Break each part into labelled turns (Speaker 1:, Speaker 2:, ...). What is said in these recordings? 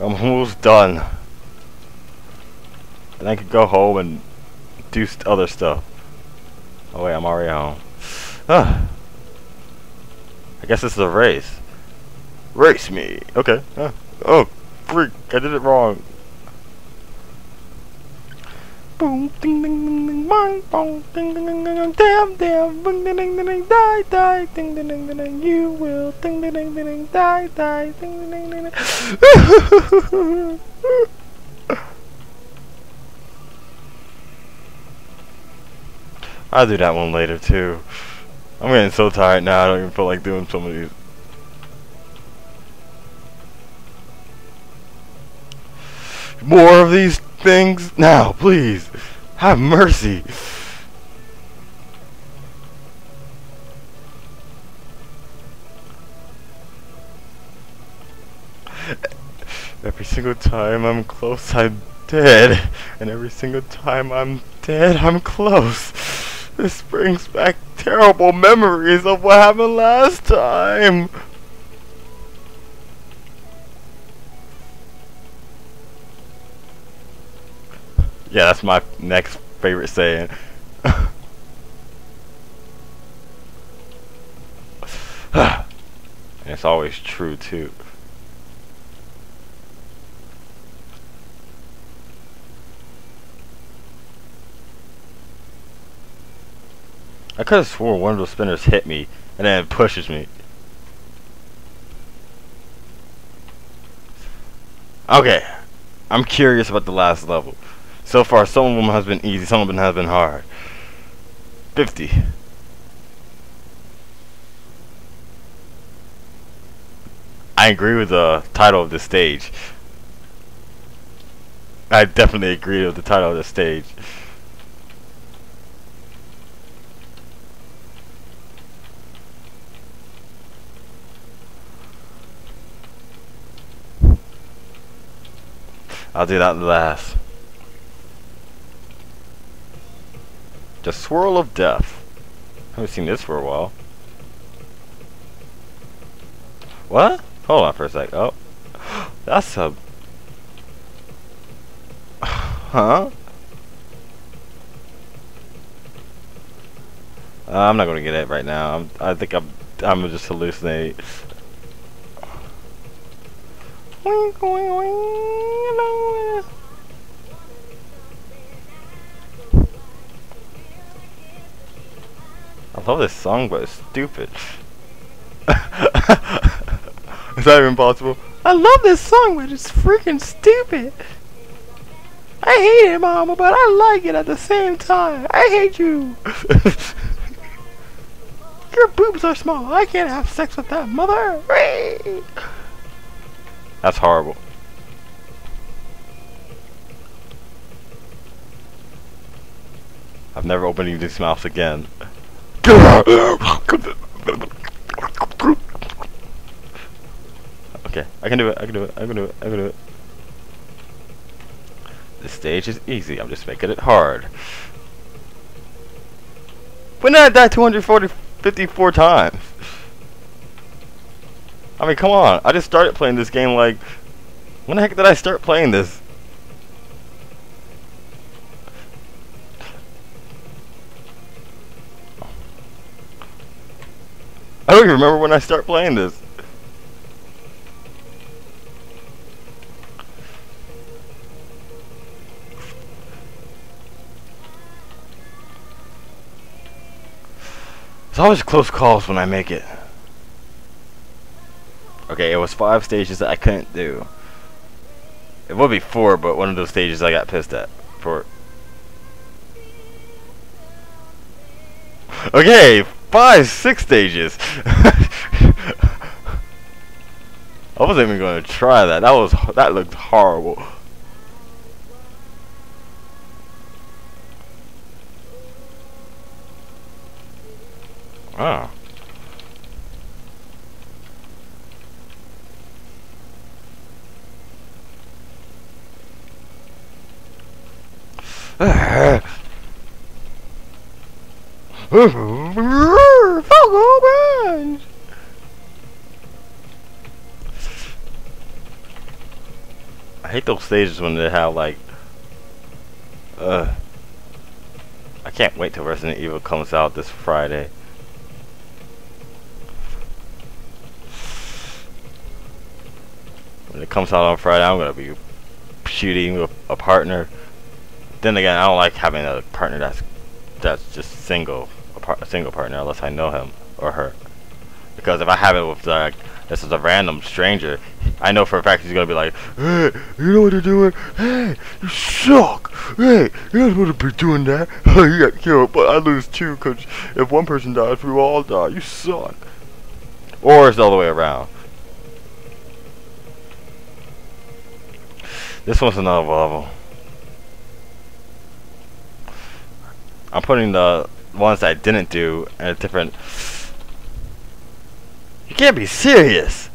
Speaker 1: I'm almost done. And I could go home and do st other stuff. Oh wait, I'm already home. Ah. I guess this is a race. Race me. Okay. Ah. Oh, freak. I did it wrong. Boom, ding, ding, ding, ding, bang, bong, ding, ding, ding, ding, damn, damn, boom, ding, ding, ding, ding, die, die, ding, ding, ding, ding, you will, ding, ding, ding, ding, ding, die, die, ding, ding, ding, ding, ding. I'll do that one later too. I'm getting so tired now, I don't even feel like doing some of these. More of these things now, please. Have mercy. Every single time I'm close, I'm dead. And every single time I'm dead, I'm close. This brings back terrible memories of what happened last time. Yeah, that's my next favorite saying. and it's always true too. I could have swore one of those spinners hit me and then it pushes me. Okay, I'm curious about the last level. So far, some of them has been easy, some of them has been hard. 50. I agree with the title of the stage. I definitely agree with the title of the stage. I'll do that last. The Swirl of Death. I haven't seen this for a while. What? Hold on for a sec. Oh. That's a... Huh? Uh, I'm not gonna get it right now. I'm, I think I'm I'm just hallucinate. I love this song, but it's stupid. Is that even possible? I love this song, but it's freaking stupid. I hate it, Mama, but I like it at the same time. I hate you. Your boobs are small. I can't have sex with that mother. That's horrible. I've never opened these mouths again. Okay, I can do it, I can do it, I can do it, I can do it. This stage is easy, I'm just making it hard. When did I die 240, 54 times? I mean, come on, I just started playing this game like... When the heck did I start playing this? Don't even remember when I start playing this. It's always close calls when I make it. Okay, it was five stages that I couldn't do. It would be four, but one of those stages I got pissed at. For Okay, five, six stages. I wasn't even going to try that. That was that looked horrible. Oh. I hate those stages when they have like, uh. I can't wait till Resident Evil comes out this Friday. When it comes out on Friday, I'm gonna be shooting with a partner. Then again, I don't like having a partner that's that's just single, a, par a single partner, unless I know him or her. Because if I have it with like this is a random stranger, I know for a fact he's gonna be like, Hey, you know what you're doing? Hey, you suck. Hey, you don't want to be doing that. Oh, you got killed, but I lose too, cause if one person dies, we all die. You suck. Or it's the other way around. This one's another level. I'm putting the ones I didn't do in a different... You can't be serious!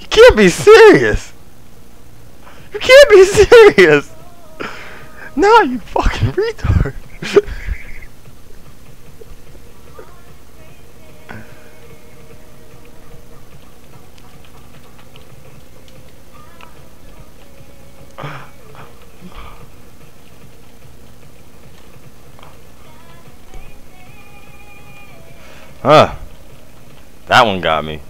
Speaker 1: You can't be serious! You can't be serious! No, you fucking retard! Huh. That one got me.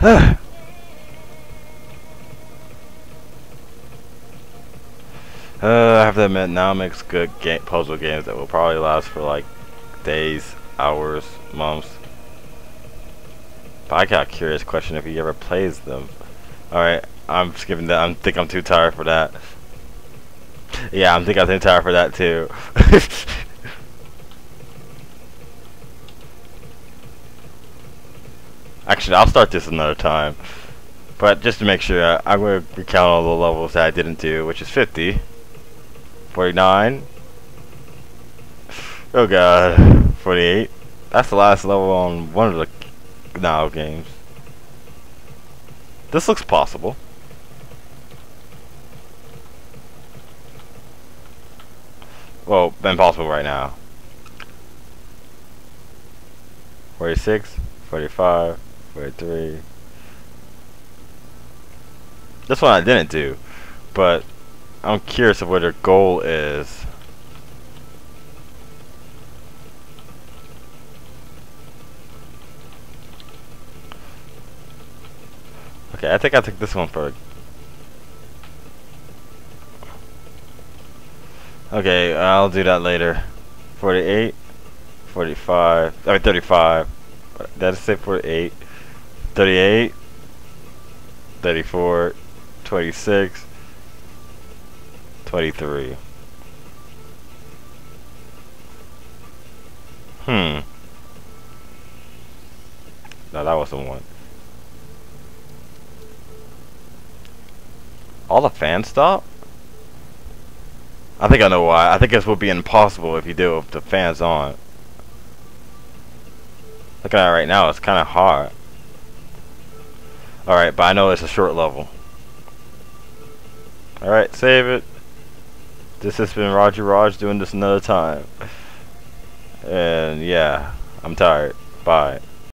Speaker 1: uh, I have to admit, NAL makes good game puzzle games that will probably last for like days, hours, months. I got a curious question if he ever plays them. Alright, I'm skipping that. I think I'm too tired for that. Yeah, I'm think I'm too tired for that too. Actually, I'll start this another time. But just to make sure, I, I'm going to recount all the levels that I didn't do, which is 50, 49, oh god, 48. That's the last level on one of the NAL games. This looks possible. Well, impossible right now. 46, 45, 43. This one I didn't do, but I'm curious of what their goal is. Okay, I think I took this one for. Okay, I'll do that later. 48, 45, I mean 35. That's say 48? 38, 34, 26, 23. Hmm. No, that wasn't one. All the fans stop? I think I know why. I think this would be impossible if you do if the fans on. Looking at it right now, it's kind of hard. Alright, but I know it's a short level. Alright, save it. This has been Rogerrog doing this another time. And yeah, I'm tired. Bye.